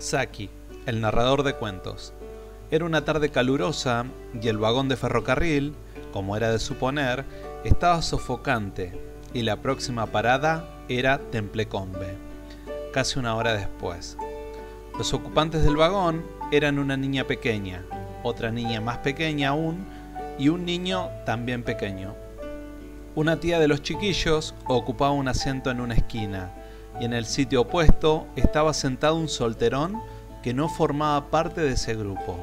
Saki, el narrador de cuentos. Era una tarde calurosa y el vagón de ferrocarril, como era de suponer, estaba sofocante y la próxima parada era Templecombe, casi una hora después. Los ocupantes del vagón eran una niña pequeña, otra niña más pequeña aún y un niño también pequeño. Una tía de los chiquillos ocupaba un asiento en una esquina y en el sitio opuesto estaba sentado un solterón que no formaba parte de ese grupo.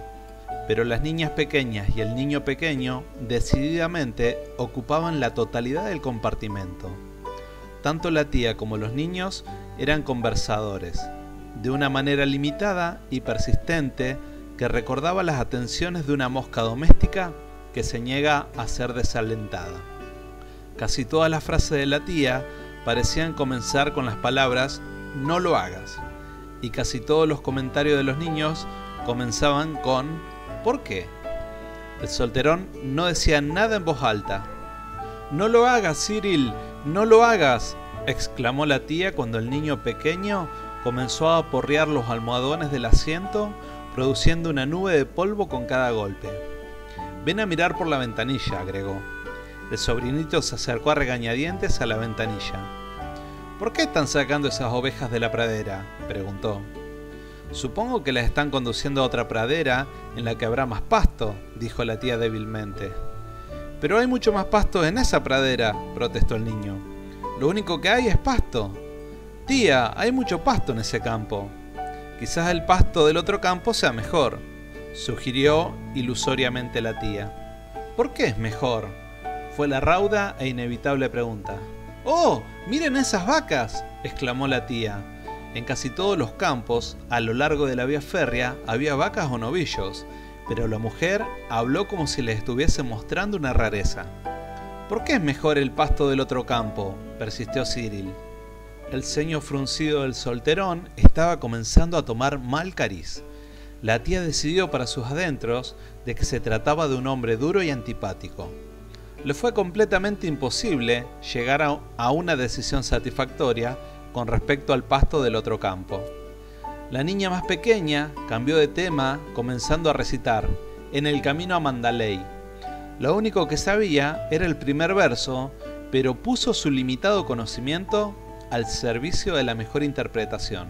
Pero las niñas pequeñas y el niño pequeño decididamente ocupaban la totalidad del compartimento. Tanto la tía como los niños eran conversadores, de una manera limitada y persistente que recordaba las atenciones de una mosca doméstica que se niega a ser desalentada. Casi todas las frases de la tía parecían comenzar con las palabras no lo hagas. Y casi todos los comentarios de los niños comenzaban con ¿por qué? El solterón no decía nada en voz alta. No lo hagas, Cyril, no lo hagas, exclamó la tía cuando el niño pequeño comenzó a aporrear los almohadones del asiento, produciendo una nube de polvo con cada golpe. Ven a mirar por la ventanilla, agregó. El sobrinito se acercó a regañadientes a la ventanilla. ¿Por qué están sacando esas ovejas de la pradera? preguntó. Supongo que las están conduciendo a otra pradera en la que habrá más pasto, dijo la tía débilmente. Pero hay mucho más pasto en esa pradera, protestó el niño. Lo único que hay es pasto. Tía, hay mucho pasto en ese campo. Quizás el pasto del otro campo sea mejor, sugirió ilusoriamente la tía. ¿Por qué es mejor? Fue la rauda e inevitable pregunta. ¡Oh! ¡Miren esas vacas! exclamó la tía. En casi todos los campos, a lo largo de la vía férrea, había vacas o novillos, pero la mujer habló como si les estuviese mostrando una rareza. ¿Por qué es mejor el pasto del otro campo? persistió Cyril. El ceño fruncido del solterón estaba comenzando a tomar mal cariz. La tía decidió para sus adentros de que se trataba de un hombre duro y antipático le fue completamente imposible llegar a una decisión satisfactoria con respecto al pasto del otro campo. La niña más pequeña cambió de tema comenzando a recitar En el camino a Mandalay. Lo único que sabía era el primer verso, pero puso su limitado conocimiento al servicio de la mejor interpretación.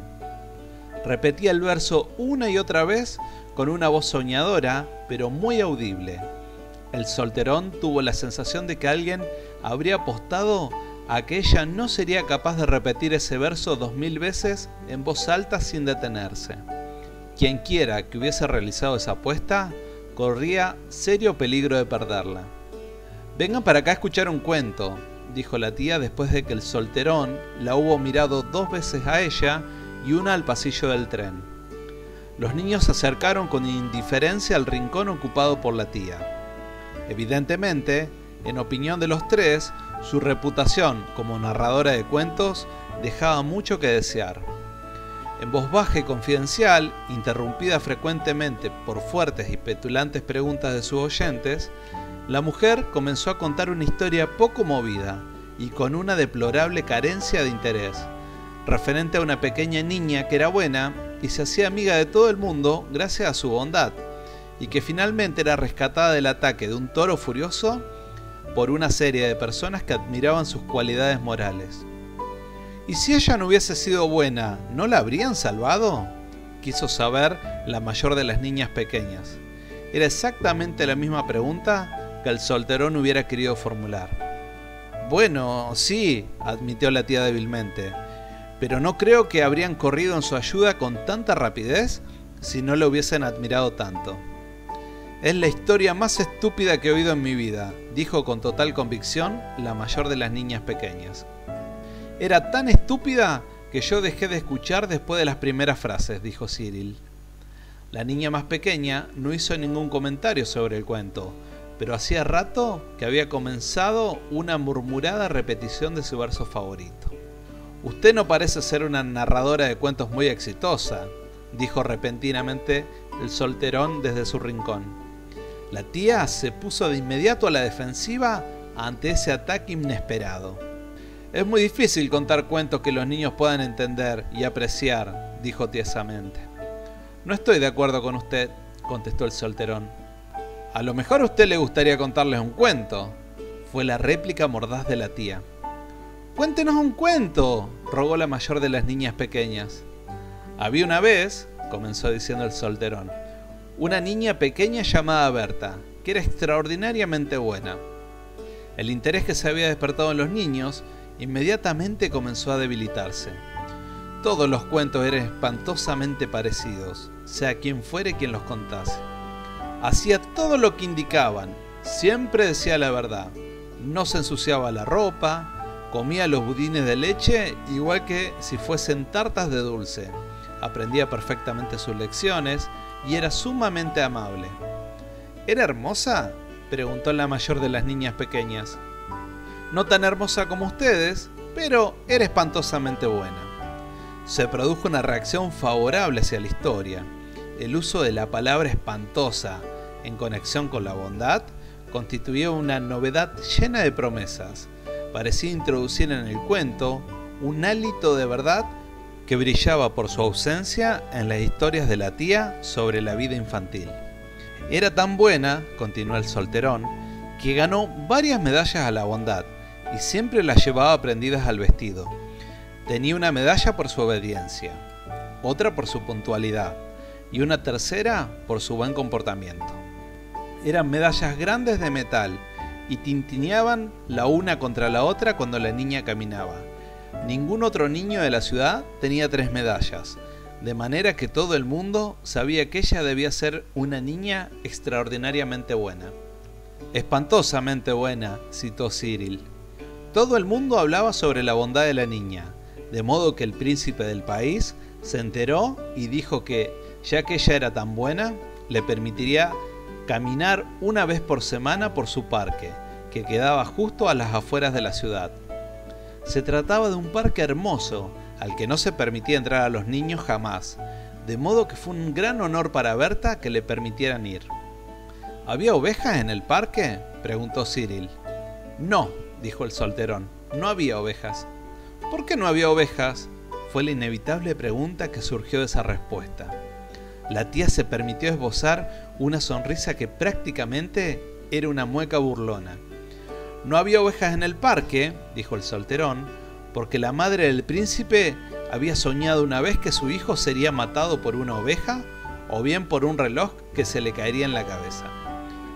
Repetía el verso una y otra vez con una voz soñadora, pero muy audible. El solterón tuvo la sensación de que alguien habría apostado a que ella no sería capaz de repetir ese verso dos mil veces en voz alta sin detenerse. Quien quiera que hubiese realizado esa apuesta corría serio peligro de perderla. Vengan para acá a escuchar un cuento, dijo la tía después de que el solterón la hubo mirado dos veces a ella y una al pasillo del tren. Los niños se acercaron con indiferencia al rincón ocupado por la tía. Evidentemente, en opinión de los tres, su reputación como narradora de cuentos dejaba mucho que desear. En voz baja y confidencial, interrumpida frecuentemente por fuertes y petulantes preguntas de sus oyentes, la mujer comenzó a contar una historia poco movida y con una deplorable carencia de interés, referente a una pequeña niña que era buena y se hacía amiga de todo el mundo gracias a su bondad y que finalmente era rescatada del ataque de un toro furioso por una serie de personas que admiraban sus cualidades morales. ¿Y si ella no hubiese sido buena, no la habrían salvado? Quiso saber la mayor de las niñas pequeñas. Era exactamente la misma pregunta que el solterón hubiera querido formular. Bueno, sí, admitió la tía débilmente, pero no creo que habrían corrido en su ayuda con tanta rapidez si no la hubiesen admirado tanto. Es la historia más estúpida que he oído en mi vida, dijo con total convicción la mayor de las niñas pequeñas. Era tan estúpida que yo dejé de escuchar después de las primeras frases, dijo Cyril. La niña más pequeña no hizo ningún comentario sobre el cuento, pero hacía rato que había comenzado una murmurada repetición de su verso favorito. Usted no parece ser una narradora de cuentos muy exitosa, dijo repentinamente el solterón desde su rincón. La tía se puso de inmediato a la defensiva ante ese ataque inesperado. Es muy difícil contar cuentos que los niños puedan entender y apreciar, dijo tiesamente. No estoy de acuerdo con usted, contestó el solterón. A lo mejor a usted le gustaría contarles un cuento, fue la réplica mordaz de la tía. Cuéntenos un cuento, rogó la mayor de las niñas pequeñas. Había una vez, comenzó diciendo el solterón, una niña pequeña llamada Berta, que era extraordinariamente buena. El interés que se había despertado en los niños inmediatamente comenzó a debilitarse. Todos los cuentos eran espantosamente parecidos, sea quien fuere quien los contase. Hacía todo lo que indicaban, siempre decía la verdad. No se ensuciaba la ropa, comía los budines de leche igual que si fuesen tartas de dulce. Aprendía perfectamente sus lecciones y era sumamente amable. ¿Era hermosa? preguntó la mayor de las niñas pequeñas. No tan hermosa como ustedes, pero era espantosamente buena. Se produjo una reacción favorable hacia la historia. El uso de la palabra espantosa en conexión con la bondad constituía una novedad llena de promesas. Parecía introducir en el cuento un hálito de verdad que brillaba por su ausencia en las historias de la tía sobre la vida infantil. Era tan buena, continuó el solterón, que ganó varias medallas a la bondad y siempre las llevaba prendidas al vestido. Tenía una medalla por su obediencia, otra por su puntualidad y una tercera por su buen comportamiento. Eran medallas grandes de metal y tintineaban la una contra la otra cuando la niña caminaba. Ningún otro niño de la ciudad tenía tres medallas, de manera que todo el mundo sabía que ella debía ser una niña extraordinariamente buena. Espantosamente buena, citó Cyril. Todo el mundo hablaba sobre la bondad de la niña, de modo que el príncipe del país se enteró y dijo que, ya que ella era tan buena, le permitiría caminar una vez por semana por su parque, que quedaba justo a las afueras de la ciudad. Se trataba de un parque hermoso, al que no se permitía entrar a los niños jamás, de modo que fue un gran honor para Berta que le permitieran ir. ¿Había ovejas en el parque? preguntó Cyril. No, dijo el solterón, no había ovejas. ¿Por qué no había ovejas? Fue la inevitable pregunta que surgió de esa respuesta. La tía se permitió esbozar una sonrisa que prácticamente era una mueca burlona. No había ovejas en el parque, dijo el solterón, porque la madre del príncipe había soñado una vez que su hijo sería matado por una oveja o bien por un reloj que se le caería en la cabeza.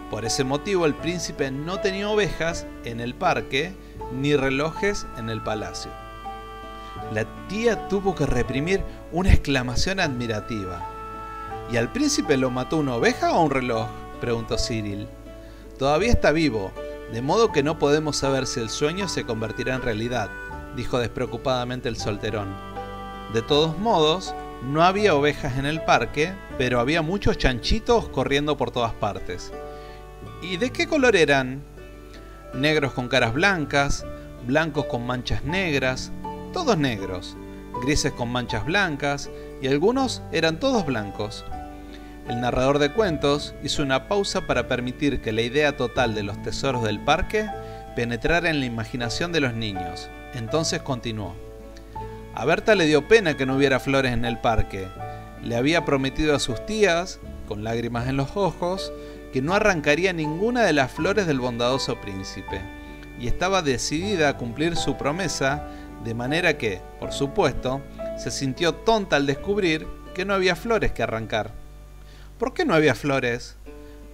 Por ese motivo el príncipe no tenía ovejas en el parque ni relojes en el palacio. La tía tuvo que reprimir una exclamación admirativa. ¿Y al príncipe lo mató una oveja o un reloj? preguntó Cyril. Todavía está vivo, de modo que no podemos saber si el sueño se convertirá en realidad, dijo despreocupadamente el solterón. De todos modos, no había ovejas en el parque, pero había muchos chanchitos corriendo por todas partes. ¿Y de qué color eran? Negros con caras blancas, blancos con manchas negras, todos negros, grises con manchas blancas y algunos eran todos blancos. El narrador de cuentos hizo una pausa para permitir que la idea total de los tesoros del parque penetrara en la imaginación de los niños. Entonces continuó. A Berta le dio pena que no hubiera flores en el parque. Le había prometido a sus tías, con lágrimas en los ojos, que no arrancaría ninguna de las flores del bondadoso príncipe, y estaba decidida a cumplir su promesa, de manera que, por supuesto, se sintió tonta al descubrir que no había flores que arrancar. ¿Por qué no había flores?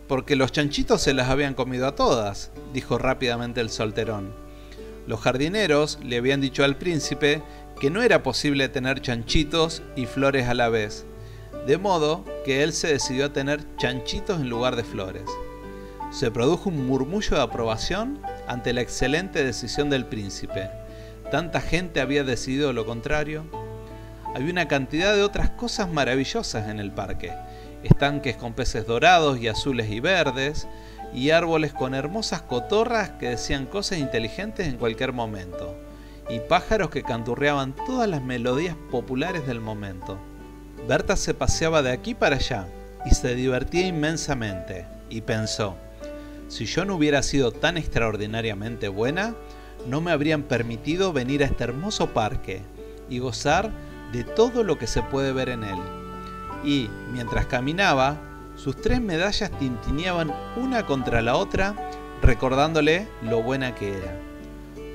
Porque los chanchitos se las habían comido a todas, dijo rápidamente el solterón. Los jardineros le habían dicho al príncipe que no era posible tener chanchitos y flores a la vez, de modo que él se decidió a tener chanchitos en lugar de flores. Se produjo un murmullo de aprobación ante la excelente decisión del príncipe. Tanta gente había decidido lo contrario. Había una cantidad de otras cosas maravillosas en el parque. Estanques con peces dorados y azules y verdes, y árboles con hermosas cotorras que decían cosas inteligentes en cualquier momento, y pájaros que canturreaban todas las melodías populares del momento. Berta se paseaba de aquí para allá y se divertía inmensamente, y pensó, si yo no hubiera sido tan extraordinariamente buena, no me habrían permitido venir a este hermoso parque y gozar de todo lo que se puede ver en él. Y, mientras caminaba, sus tres medallas tintineaban una contra la otra, recordándole lo buena que era.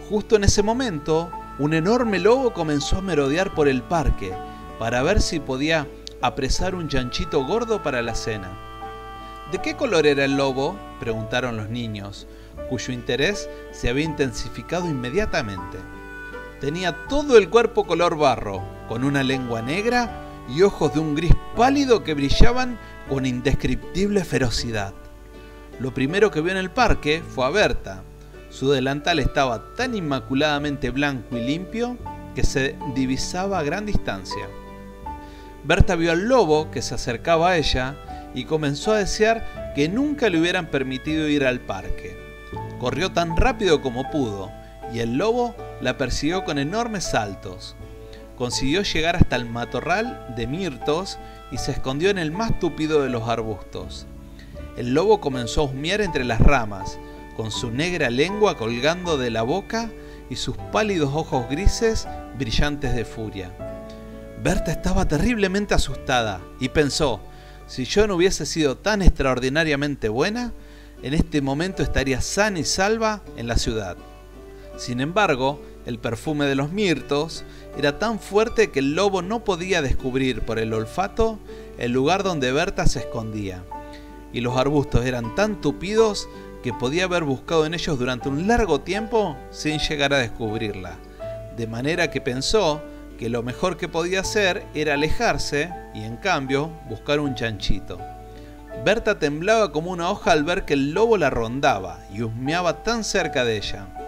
Justo en ese momento, un enorme lobo comenzó a merodear por el parque para ver si podía apresar un chanchito gordo para la cena. ¿De qué color era el lobo? preguntaron los niños, cuyo interés se había intensificado inmediatamente. Tenía todo el cuerpo color barro, con una lengua negra y ojos de un gris pálido que brillaban con indescriptible ferocidad. Lo primero que vio en el parque fue a Berta. Su delantal estaba tan inmaculadamente blanco y limpio que se divisaba a gran distancia. Berta vio al lobo que se acercaba a ella y comenzó a desear que nunca le hubieran permitido ir al parque. Corrió tan rápido como pudo y el lobo la persiguió con enormes saltos. Consiguió llegar hasta el matorral de mirtos y se escondió en el más tupido de los arbustos. El lobo comenzó a husmear entre las ramas, con su negra lengua colgando de la boca y sus pálidos ojos grises brillantes de furia. Berta estaba terriblemente asustada y pensó, si yo no hubiese sido tan extraordinariamente buena, en este momento estaría sana y salva en la ciudad. Sin embargo, el perfume de los mirtos era tan fuerte que el lobo no podía descubrir por el olfato el lugar donde Berta se escondía. Y los arbustos eran tan tupidos que podía haber buscado en ellos durante un largo tiempo sin llegar a descubrirla. De manera que pensó que lo mejor que podía hacer era alejarse y en cambio buscar un chanchito. Berta temblaba como una hoja al ver que el lobo la rondaba y husmeaba tan cerca de ella.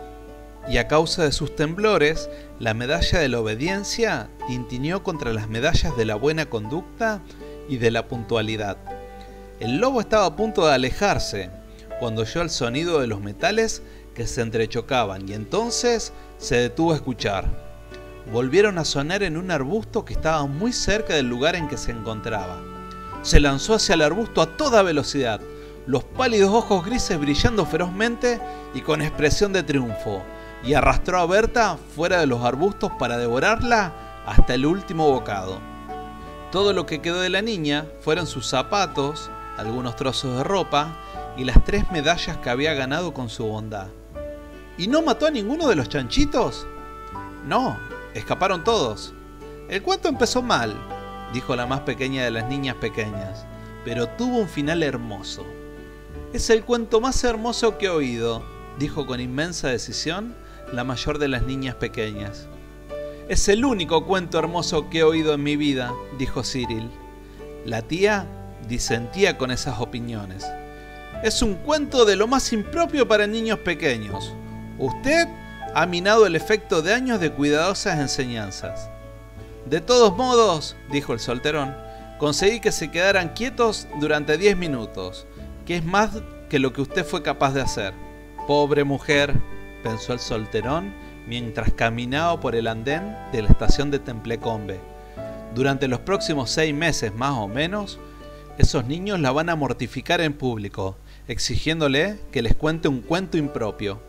Y a causa de sus temblores, la medalla de la obediencia tintineó contra las medallas de la buena conducta y de la puntualidad. El lobo estaba a punto de alejarse cuando oyó el sonido de los metales que se entrechocaban y entonces se detuvo a escuchar volvieron a sonar en un arbusto que estaba muy cerca del lugar en que se encontraba. Se lanzó hacia el arbusto a toda velocidad, los pálidos ojos grises brillando ferozmente y con expresión de triunfo, y arrastró a Berta fuera de los arbustos para devorarla hasta el último bocado. Todo lo que quedó de la niña fueron sus zapatos, algunos trozos de ropa y las tres medallas que había ganado con su bondad. ¿Y no mató a ninguno de los chanchitos? No, Escaparon todos. El cuento empezó mal, dijo la más pequeña de las niñas pequeñas, pero tuvo un final hermoso. Es el cuento más hermoso que he oído, dijo con inmensa decisión la mayor de las niñas pequeñas. Es el único cuento hermoso que he oído en mi vida, dijo Cyril. La tía disentía con esas opiniones. Es un cuento de lo más impropio para niños pequeños. Usted ha minado el efecto de años de cuidadosas enseñanzas. De todos modos, dijo el solterón, conseguí que se quedaran quietos durante 10 minutos, que es más que lo que usted fue capaz de hacer. Pobre mujer, pensó el solterón mientras caminaba por el andén de la estación de Templecombe. Durante los próximos seis meses más o menos, esos niños la van a mortificar en público, exigiéndole que les cuente un cuento impropio.